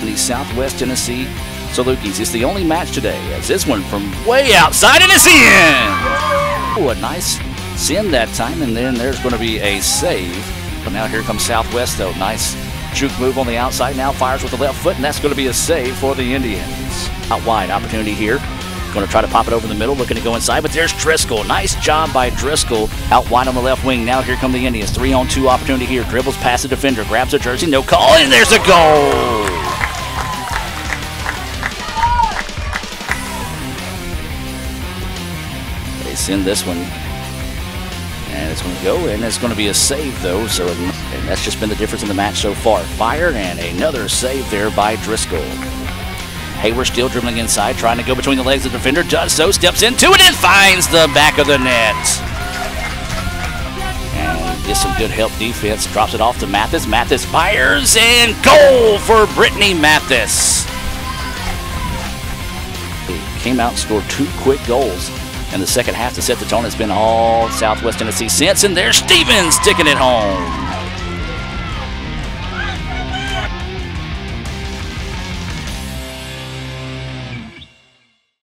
the Southwest Tennessee Saluqis. It's the only match today as this one from way outside and it's in. Oh, a nice send that time, and then there's going to be a save. But now here comes Southwest, though. Nice juke move on the outside. Now fires with the left foot, and that's going to be a save for the Indians. Out wide opportunity here. Going to try to pop it over the middle, looking to go inside, but there's Driscoll. Nice job by Driscoll out wide on the left wing. Now here come the Indians. Three on two opportunity here. Dribbles past the defender, grabs a jersey, no call, and there's a goal. They send this one and it's going to go, and it's going to be a save, though. So, and that's just been the difference in the match so far. Fire and another save there by Driscoll. Hayward still dribbling inside, trying to go between the legs of the defender. Does so, steps into it, and finds the back of the net. And gets some good help defense. Drops it off to Mathis. Mathis fires, and goal for Brittany Mathis. He came out scored two quick goals in the second half to set the tone. It's been all Southwest Tennessee since, and there's Stevens sticking it home.